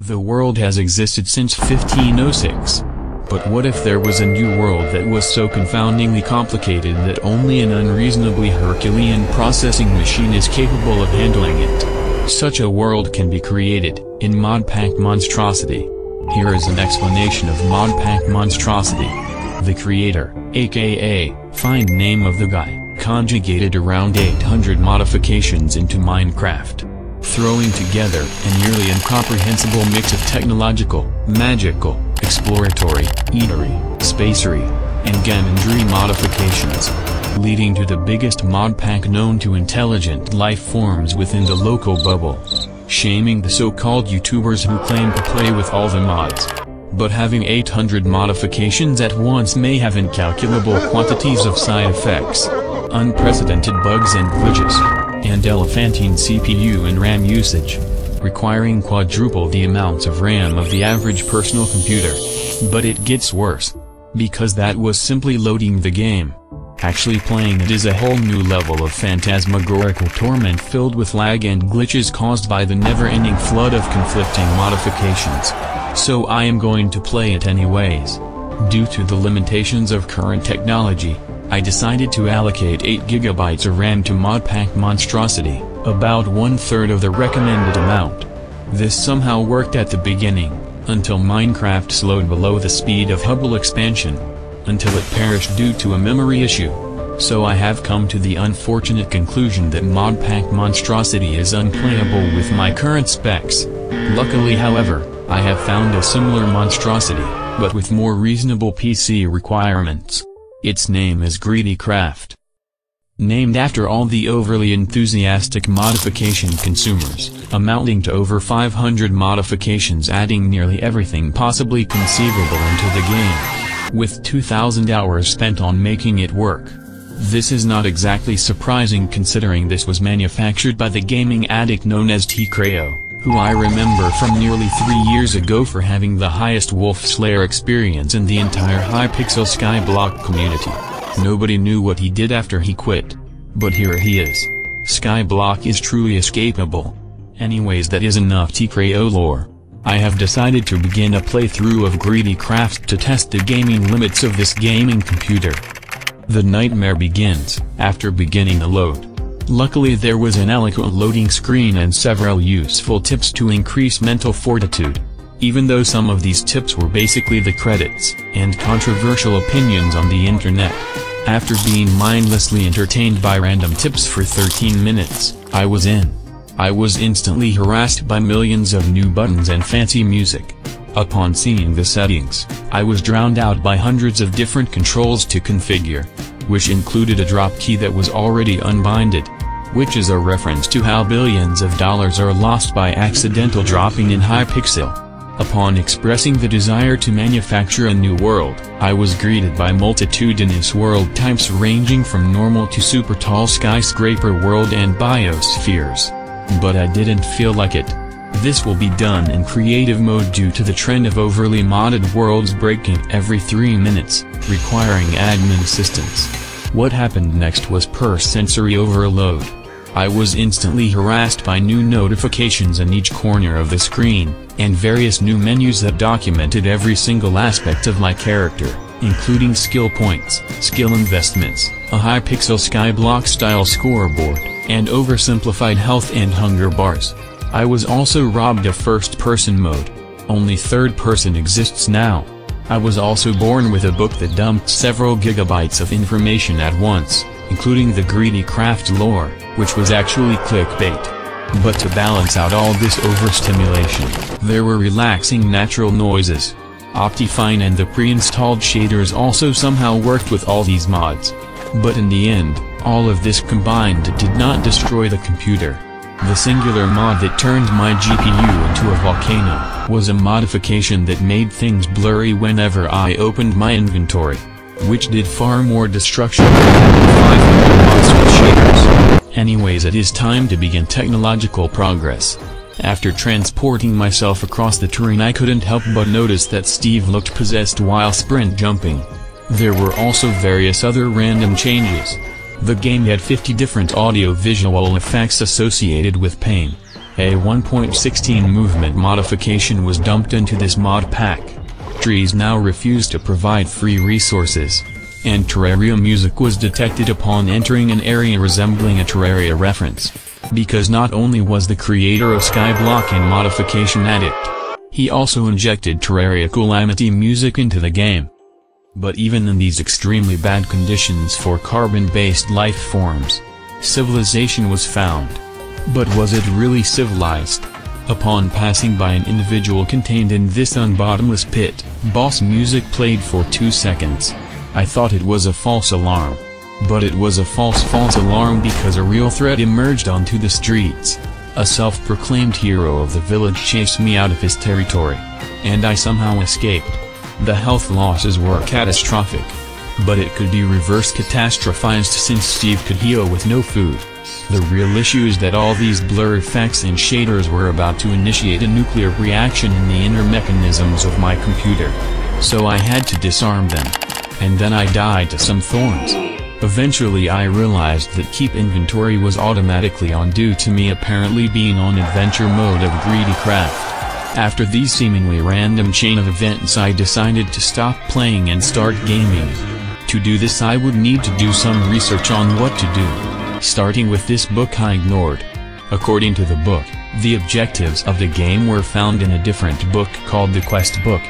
The world has existed since 1506. But what if there was a new world that was so confoundingly complicated that only an unreasonably Herculean processing machine is capable of handling it? Such a world can be created, in ModPack Monstrosity. Here is an explanation of ModPack Monstrosity. The creator, aka, find name of the guy, conjugated around 800 modifications into Minecraft throwing together a nearly incomprehensible mix of technological, magical, exploratory, eatery, spacery, and gamindry modifications, leading to the biggest mod pack known to intelligent life forms within the local bubble. Shaming the so-called YouTubers who claim to play with all the mods. But having 800 modifications at once may have incalculable quantities of side effects, unprecedented bugs and glitches and elephantine CPU and RAM usage, requiring quadruple the amounts of RAM of the average personal computer. But it gets worse. Because that was simply loading the game. Actually playing it is a whole new level of phantasmagorical torment filled with lag and glitches caused by the never-ending flood of conflicting modifications. So I am going to play it anyways. Due to the limitations of current technology, I decided to allocate 8GB of RAM to ModPack Monstrosity, about one-third of the recommended amount. This somehow worked at the beginning, until Minecraft slowed below the speed of Hubble expansion. Until it perished due to a memory issue. So I have come to the unfortunate conclusion that ModPack Monstrosity is unplayable with my current specs. Luckily however, I have found a similar monstrosity, but with more reasonable PC requirements. Its name is Greedy Craft. Named after all the overly enthusiastic modification consumers, amounting to over 500 modifications adding nearly everything possibly conceivable into the game. With 2,000 hours spent on making it work. This is not exactly surprising considering this was manufactured by the gaming addict known as T-Creo who I remember from nearly three years ago for having the highest Wolf Slayer experience in the entire Hypixel Skyblock community. Nobody knew what he did after he quit. But here he is. Skyblock is truly escapable. Anyways that is enough T-Creo lore. I have decided to begin a playthrough of Greedy Craft to test the gaming limits of this gaming computer. The nightmare begins, after beginning the load. Luckily there was an eloquent loading screen and several useful tips to increase mental fortitude. Even though some of these tips were basically the credits and controversial opinions on the internet. After being mindlessly entertained by random tips for 13 minutes, I was in. I was instantly harassed by millions of new buttons and fancy music. Upon seeing the settings, I was drowned out by hundreds of different controls to configure, which included a drop key that was already unbinded which is a reference to how billions of dollars are lost by accidental dropping in Hypixel. Upon expressing the desire to manufacture a new world, I was greeted by multitudinous world types ranging from normal to super tall skyscraper world and biospheres. But I didn't feel like it. This will be done in creative mode due to the trend of overly modded worlds breaking every 3 minutes, requiring admin assistance. What happened next was per sensory overload. I was instantly harassed by new notifications in each corner of the screen, and various new menus that documented every single aspect of my character, including skill points, skill investments, a Hypixel skyblock style scoreboard, and oversimplified health and hunger bars. I was also robbed of first-person mode. Only third person exists now. I was also born with a book that dumped several gigabytes of information at once, including the greedy craft lore, which was actually clickbait. But to balance out all this overstimulation, there were relaxing natural noises. Optifine and the pre-installed shaders also somehow worked with all these mods. But in the end, all of this combined did not destroy the computer. The singular mod that turned my GPU into a volcano, was a modification that made things blurry whenever I opened my inventory. Which did far more destruction than having 500 mods with shaders. Anyways it is time to begin technological progress. After transporting myself across the terrain I couldn't help but notice that Steve looked possessed while sprint jumping. There were also various other random changes. The game had 50 different audio-visual effects associated with pain. A 1.16 movement modification was dumped into this mod pack. Trees now refuse to provide free resources. And Terraria music was detected upon entering an area resembling a Terraria reference. Because not only was the creator of Skyblock and Modification Addict, he also injected Terraria Calamity music into the game. But even in these extremely bad conditions for carbon-based life forms, civilization was found. But was it really civilized? Upon passing by an individual contained in this unbottomless pit, boss music played for two seconds. I thought it was a false alarm. But it was a false false alarm because a real threat emerged onto the streets. A self-proclaimed hero of the village chased me out of his territory. And I somehow escaped. The health losses were catastrophic. But it could be reverse catastrophized since Steve could heal with no food. The real issue is that all these blur effects and shaders were about to initiate a nuclear reaction in the inner mechanisms of my computer. So I had to disarm them. And then I died to some thorns. Eventually I realized that keep inventory was automatically on due to me apparently being on adventure mode of greedy craft. After these seemingly random chain of events I decided to stop playing and start gaming. To do this I would need to do some research on what to do. Starting with this book I ignored. According to the book, the objectives of the game were found in a different book called the Quest Book.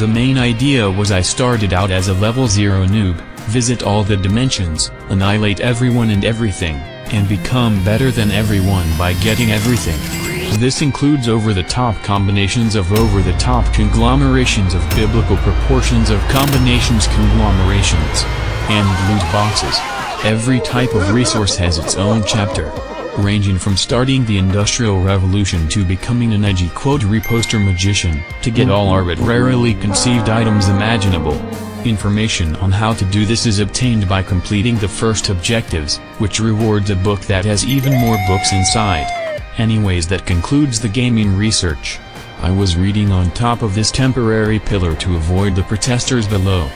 The main idea was I started out as a level 0 noob, visit all the dimensions, annihilate everyone and everything, and become better than everyone by getting everything. This includes over-the-top combinations of over-the-top conglomerations of biblical proportions of combinations conglomerations, and loot boxes. Every type of resource has its own chapter. Ranging from starting the Industrial Revolution to becoming an edgy quote reposter magician, to get all arbitrarily conceived items imaginable. Information on how to do this is obtained by completing the first objectives, which rewards a book that has even more books inside. Anyways that concludes the gaming research. I was reading on top of this temporary pillar to avoid the protesters below.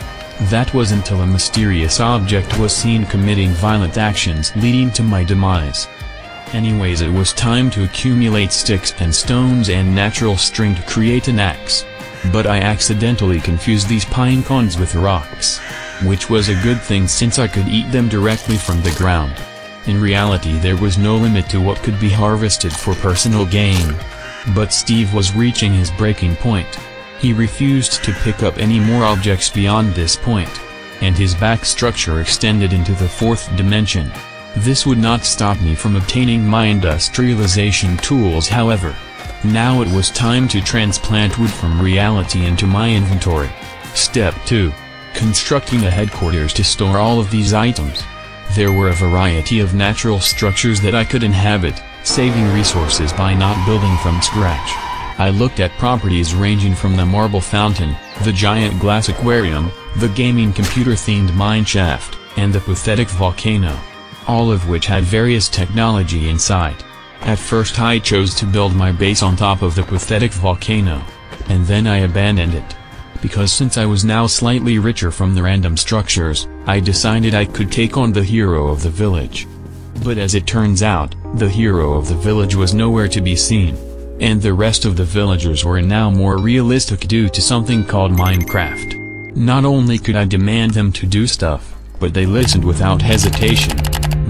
That was until a mysterious object was seen committing violent actions leading to my demise. Anyways it was time to accumulate sticks and stones and natural string to create an axe. But I accidentally confused these pine cones with rocks. Which was a good thing since I could eat them directly from the ground. In reality there was no limit to what could be harvested for personal gain. But Steve was reaching his breaking point. He refused to pick up any more objects beyond this point. And his back structure extended into the fourth dimension. This would not stop me from obtaining my industrialization tools however. Now it was time to transplant wood from reality into my inventory. Step 2. Constructing a headquarters to store all of these items. There were a variety of natural structures that I could inhabit, saving resources by not building from scratch. I looked at properties ranging from the marble fountain, the giant glass aquarium, the gaming computer-themed mineshaft, and the pathetic volcano. All of which had various technology inside. At first I chose to build my base on top of the pathetic volcano. And then I abandoned it. Because since I was now slightly richer from the random structures, I decided I could take on the hero of the village. But as it turns out, the hero of the village was nowhere to be seen. And the rest of the villagers were now more realistic due to something called Minecraft. Not only could I demand them to do stuff, but they listened without hesitation.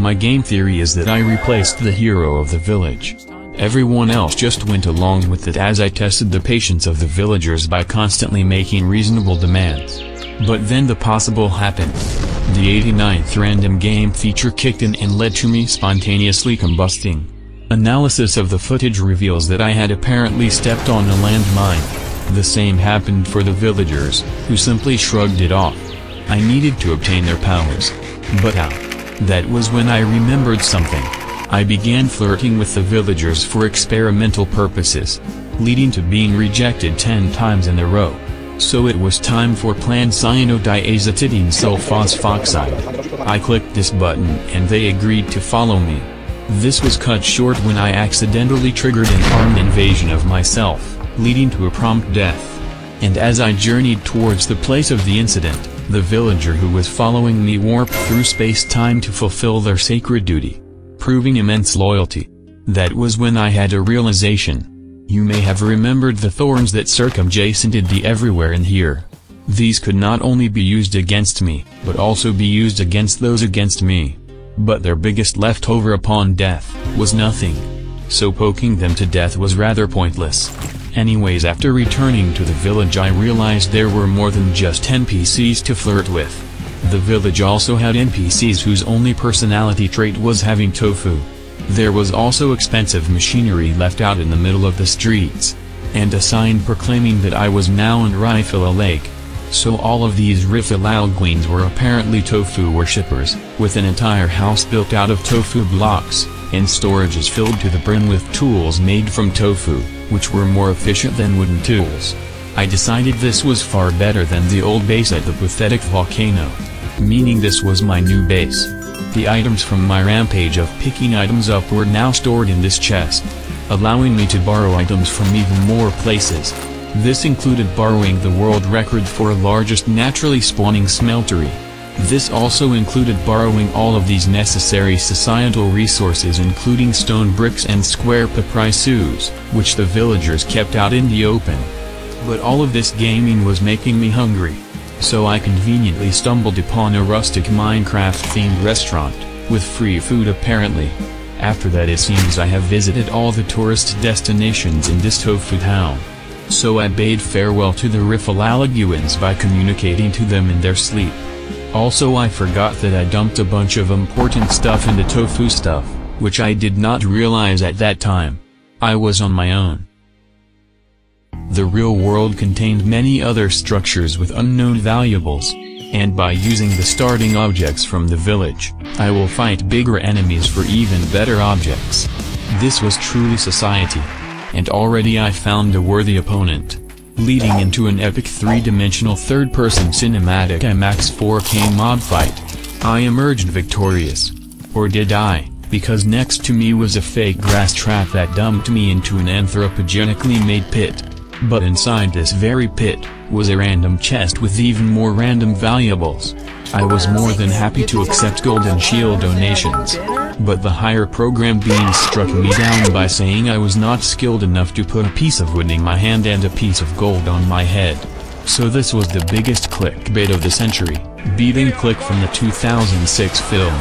My game theory is that I replaced the hero of the village. Everyone else just went along with it as I tested the patience of the villagers by constantly making reasonable demands. But then the possible happened. The 89th random game feature kicked in and led to me spontaneously combusting. Analysis of the footage reveals that I had apparently stepped on a landmine. The same happened for the villagers, who simply shrugged it off. I needed to obtain their powers. But how? That was when I remembered something. I began flirting with the villagers for experimental purposes, leading to being rejected 10 times in a row. So it was time for planned cyanodiazotidine sulfoxide. I clicked this button and they agreed to follow me. This was cut short when I accidentally triggered an armed invasion of myself, leading to a prompt death. And as I journeyed towards the place of the incident, the villager who was following me warped through space-time to fulfill their sacred duty. Proving immense loyalty. That was when I had a realization. You may have remembered the thorns that circumjacented the everywhere in here. These could not only be used against me, but also be used against those against me. But their biggest leftover upon death, was nothing. So poking them to death was rather pointless. Anyways after returning to the village I realized there were more than just NPCs to flirt with. The village also had NPCs whose only personality trait was having tofu. There was also expensive machinery left out in the middle of the streets. And a sign proclaiming that I was now in Rifila Lake. So all of these Rifilalguines were apparently tofu worshippers, with an entire house built out of tofu blocks, and storages filled to the brim with tools made from tofu, which were more efficient than wooden tools. I decided this was far better than the old base at the pathetic volcano. Meaning this was my new base. The items from my rampage of picking items up were now stored in this chest, allowing me to borrow items from even more places. This included borrowing the world record for largest naturally spawning smeltery. This also included borrowing all of these necessary societal resources including stone bricks and square papyrus, which the villagers kept out in the open. But all of this gaming was making me hungry. So I conveniently stumbled upon a rustic Minecraft-themed restaurant, with free food apparently. After that it seems I have visited all the tourist destinations in this tofu town. So I bade farewell to the Rifalaguans by communicating to them in their sleep. Also I forgot that I dumped a bunch of important stuff in the tofu stuff, which I did not realize at that time. I was on my own. The real world contained many other structures with unknown valuables. And by using the starting objects from the village, I will fight bigger enemies for even better objects. This was truly society. And already I found a worthy opponent. Leading into an epic three-dimensional third-person cinematic IMAX 4K mob fight. I emerged victorious. Or did I, because next to me was a fake grass trap that dumped me into an anthropogenically made pit. But inside this very pit, was a random chest with even more random valuables. I was more than happy to accept golden shield donations. But the higher program being struck me down by saying I was not skilled enough to put a piece of wood in my hand and a piece of gold on my head. So this was the biggest clickbait of the century, beating click from the 2006 film.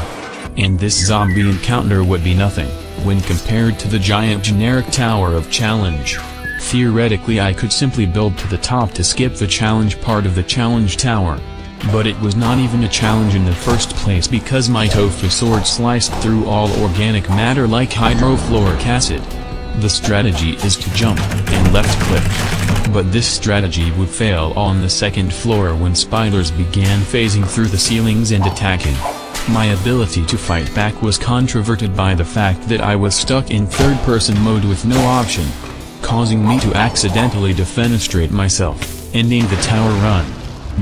And this zombie encounter would be nothing, when compared to the giant generic tower of challenge. Theoretically I could simply build to the top to skip the challenge part of the challenge tower. But it was not even a challenge in the first place because my tofu sword sliced through all organic matter like hydrofluoric acid. The strategy is to jump, and left click. But this strategy would fail on the second floor when spiders began phasing through the ceilings and attacking. My ability to fight back was controverted by the fact that I was stuck in third-person mode with no option, causing me to accidentally defenestrate myself, ending the tower run.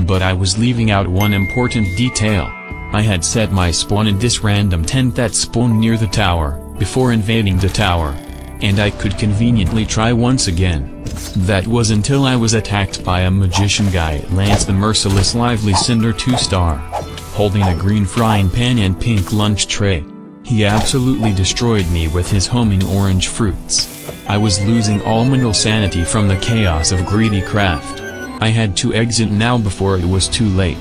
But I was leaving out one important detail. I had set my spawn in this random tent that spawned near the tower, before invading the tower. And I could conveniently try once again. That was until I was attacked by a magician guy Lance the Merciless Lively Cinder 2-star. Holding a green frying pan and pink lunch tray. He absolutely destroyed me with his homing orange fruits. I was losing all mental sanity from the chaos of greedy craft. I had to exit now before it was too late.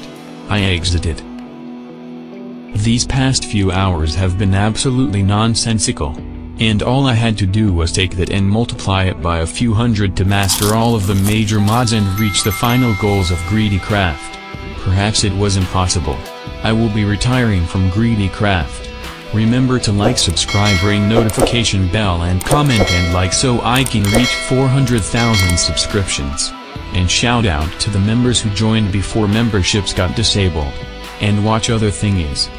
I exited. These past few hours have been absolutely nonsensical. And all I had to do was take that and multiply it by a few hundred to master all of the major mods and reach the final goals of Greedy Craft. Perhaps it was impossible. I will be retiring from Greedy Craft. Remember to like subscribe ring notification bell and comment and like so I can reach 400,000 subscriptions. And shout out to the members who joined before memberships got disabled. And watch other thingies.